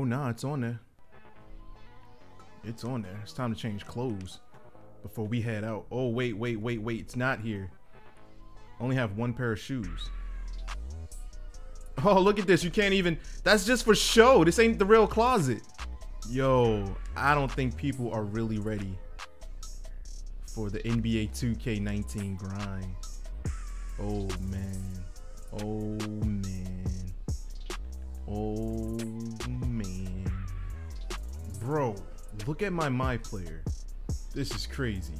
Oh, nah, it's on there. It's on there. It's time to change clothes before we head out. Oh, wait, wait, wait, wait. It's not here. Only have one pair of shoes. Oh, look at this. You can't even. That's just for show. This ain't the real closet. Yo, I don't think people are really ready for the NBA 2K19 grind. Oh, man. Oh, man. Oh, man. Bro, look at my my player. This is crazy.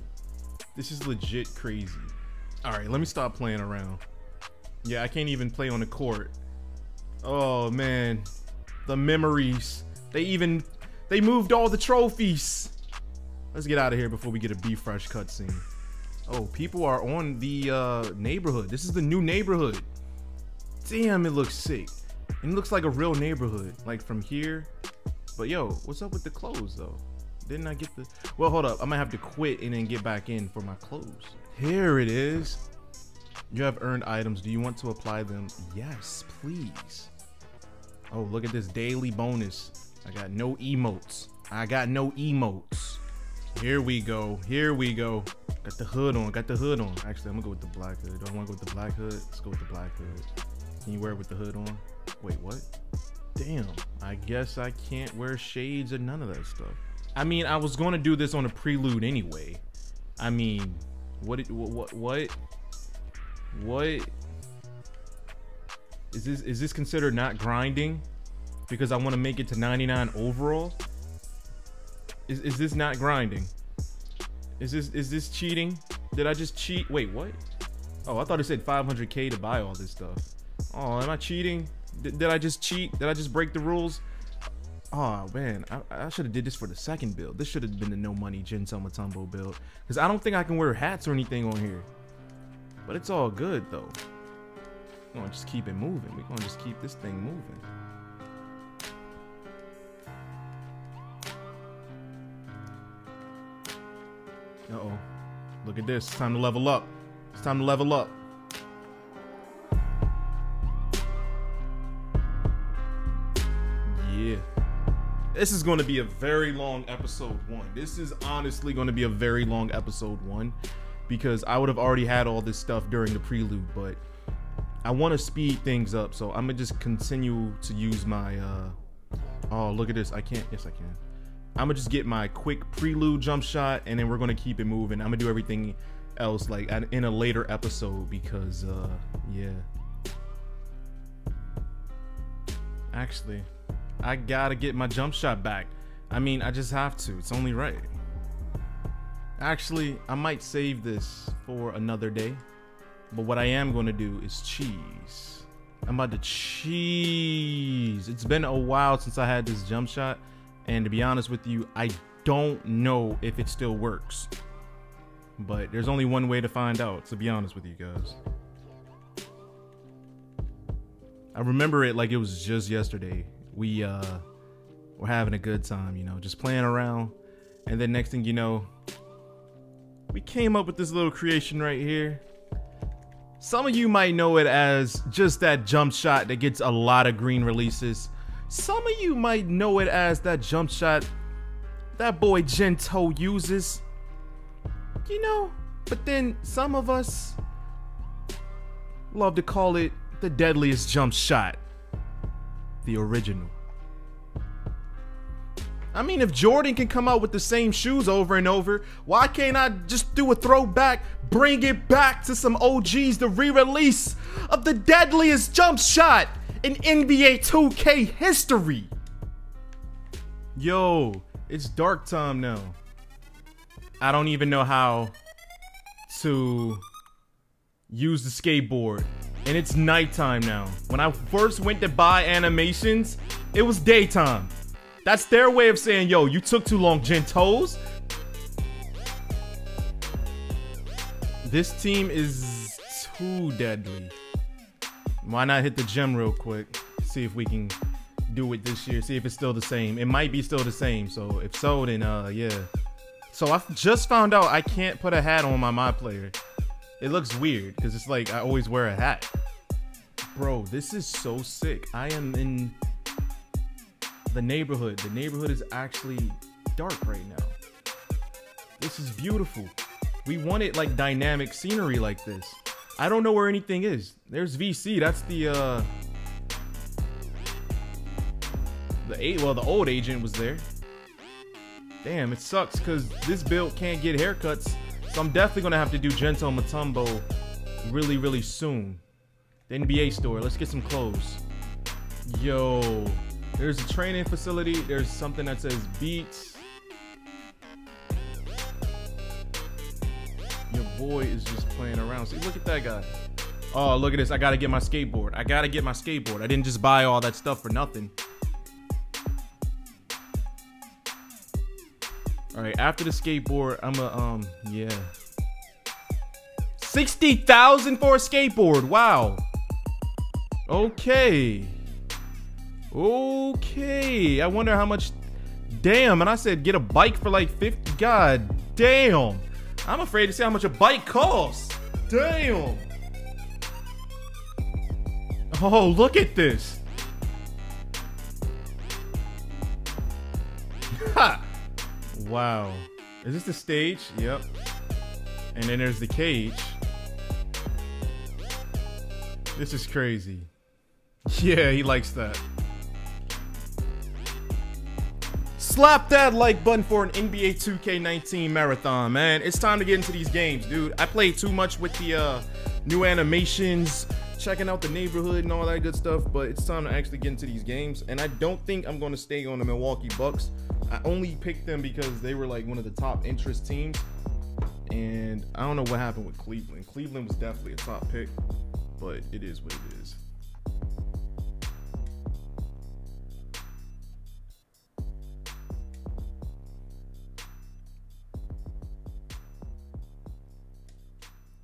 This is legit crazy. All right, let me stop playing around. Yeah, I can't even play on the court. Oh man, the memories. They even they moved all the trophies. Let's get out of here before we get a be fresh cutscene. Oh, people are on the uh, neighborhood. This is the new neighborhood. Damn, it looks sick. And it looks like a real neighborhood, like from here. But yo, what's up with the clothes though? Didn't I get the? Well, hold up. I might have to quit and then get back in for my clothes. Here it is. You have earned items. Do you want to apply them? Yes, please. Oh, look at this daily bonus. I got no emotes. I got no emotes. Here we go. Here we go. Got the hood on. Got the hood on. Actually, I'm gonna go with the black hood. Do I want to go with the black hood? Let's go with the black hood. Can you wear it with the hood on? Wait, what? Damn. I guess I can't wear shades and none of that stuff. I mean, I was going to do this on a prelude anyway. I mean, what, what, what, what is this? Is this considered not grinding? Because I want to make it to 99 overall. Is, is this not grinding? Is this is this cheating? Did I just cheat? Wait, what? Oh, I thought it said 500k to buy all this stuff. Oh, am I cheating? D did I just cheat? Did I just break the rules? Oh man, I, I should have did this for the second build. This should have been the no money Gento Mutombo build. Because I don't think I can wear hats or anything on here. But it's all good though. We're gonna just keep it moving. We're gonna just keep this thing moving. Uh-oh. Look at this. It's time to level up. It's time to level up. This is going to be a very long episode one. This is honestly going to be a very long episode one because I would have already had all this stuff during the prelude, but I want to speed things up. So I'm going to just continue to use my, uh, oh, look at this. I can't, yes, I can. I'm gonna just get my quick prelude jump shot and then we're gonna keep it moving. I'm gonna do everything else like in a later episode because uh yeah. Actually, I gotta get my jump shot back. I mean, I just have to. It's only right. Actually, I might save this for another day. But what I am gonna do is cheese. I'm about to cheese. It's been a while since I had this jump shot. And to be honest with you, I don't know if it still works. But there's only one way to find out, to be honest with you guys. I remember it like it was just yesterday. We uh were having a good time, you know, just playing around. And then next thing you know, we came up with this little creation right here. Some of you might know it as just that jump shot that gets a lot of green releases. Some of you might know it as that jump shot that boy Gento uses. You know, but then some of us love to call it the deadliest jump shot. The original. I mean, if Jordan can come out with the same shoes over and over, why can't I just do a throwback, bring it back to some OGs, the re-release of the deadliest jump shot? in NBA 2K history. Yo, it's dark time now. I don't even know how to use the skateboard. And it's nighttime now. When I first went to buy animations, it was daytime. That's their way of saying, yo, you took too long, Gentos. This team is too deadly. Why not hit the gym real quick? See if we can do it this year. See if it's still the same. It might be still the same. So if so, then uh, yeah. So I just found out I can't put a hat on my my player. It looks weird because it's like I always wear a hat. Bro, this is so sick. I am in the neighborhood. The neighborhood is actually dark right now. This is beautiful. We wanted like dynamic scenery like this. I don't know where anything is. There's VC. That's the uh the eight well the old agent was there. Damn, it sucks because this build can't get haircuts. So I'm definitely gonna have to do Gento Mutombo really, really soon. The NBA store. Let's get some clothes. Yo, there's a training facility. There's something that says Beats. Your boy is just playing around. See, look at that guy. Oh, look at this. I gotta get my skateboard. I gotta get my skateboard. I didn't just buy all that stuff for nothing. All right, after the skateboard, I'm a, um, yeah. 60,000 for a skateboard. Wow. Okay. Okay. I wonder how much. Damn. And I said get a bike for like 50. God damn. I'm afraid to say how much a bike costs. Damn. Oh, look at this. Ha. Wow. Is this the stage? Yep. And then there's the cage. This is crazy. Yeah, he likes that. Slap that like button for an NBA 2K19 marathon, man. It's time to get into these games, dude. I played too much with the uh, new animations, checking out the neighborhood and all that good stuff, but it's time to actually get into these games. And I don't think I'm going to stay on the Milwaukee Bucks. I only picked them because they were like one of the top interest teams. And I don't know what happened with Cleveland. Cleveland was definitely a top pick, but it is what it is.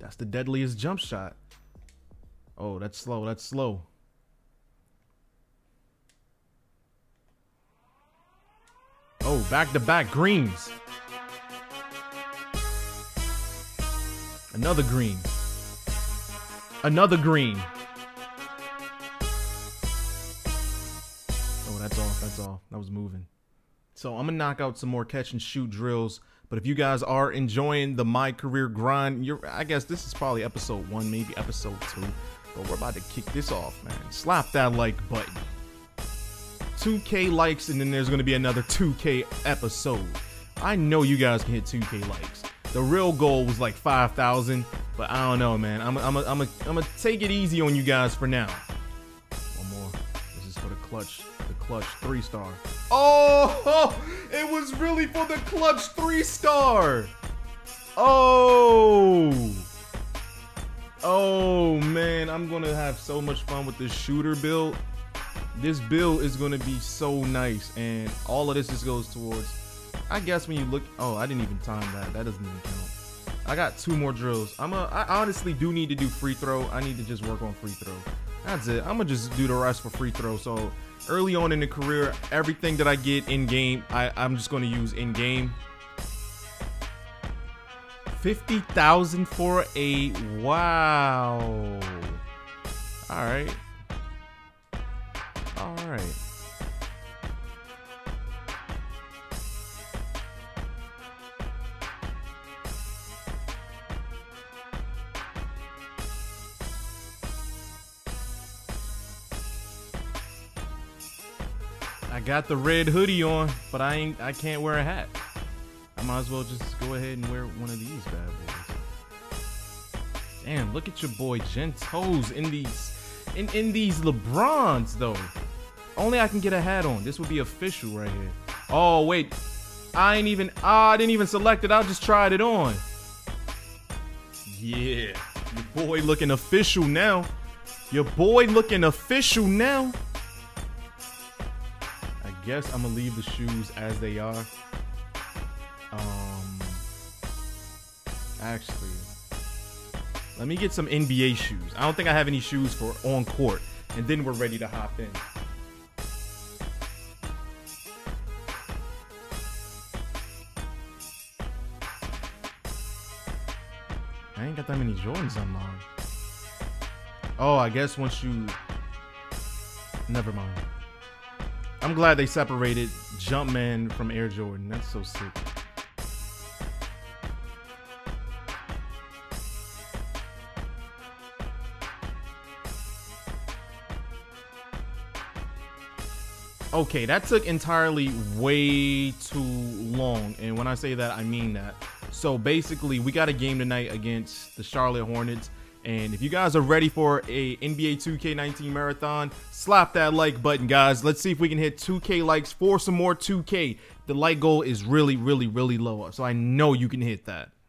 That's the deadliest jump shot. Oh, that's slow. That's slow. Oh, back to back greens. Another green. Another green. Oh, that's off. That's off. That was moving. So I'm gonna knock out some more catch and shoot drills. But if you guys are enjoying the my career grind, you're I guess this is probably episode one, maybe episode two. But we're about to kick this off, man. Slap that like button. 2K likes, and then there's gonna be another 2K episode. I know you guys can hit 2K likes. The real goal was like 5,000, but I don't know, man. I'm I'm I'm I'm gonna take it easy on you guys for now. Clutch, the clutch three star. Oh, it was really for the clutch three star. Oh. Oh man, I'm gonna have so much fun with this shooter build. This build is gonna be so nice, and all of this just goes towards I guess when you look, oh, I didn't even time that. That doesn't even count. I got two more drills. I'm a, I honestly do need to do free throw. I need to just work on free throw. That's it. I'm gonna just do the rest for free throw. So early on in the career, everything that I get in game, I, I'm just gonna use in game. 50,000 for a wow. All right. All right. I got the red hoodie on, but I ain't I can't wear a hat. I might as well just go ahead and wear one of these bad boys. Damn, look at your boy Gentos in these in, in these LeBrons though. Only I can get a hat on. This would be official right here. Oh wait. I ain't even oh, I didn't even select it. I just tried it on. Yeah. Your boy looking official now. Your boy looking official now guess I'm gonna leave the shoes as they are. Um, actually, let me get some NBA shoes. I don't think I have any shoes for on court, and then we're ready to hop in. I ain't got that many Jordans on mine. Oh, I guess once you... Never mind. I'm glad they separated Jumpman from Air Jordan. That's so sick. Okay, that took entirely way too long. And when I say that, I mean that. So basically, we got a game tonight against the Charlotte Hornets. And if you guys are ready for a NBA 2K19 marathon, slap that like button, guys. Let's see if we can hit 2K likes for some more 2K. The like goal is really, really, really low. So I know you can hit that.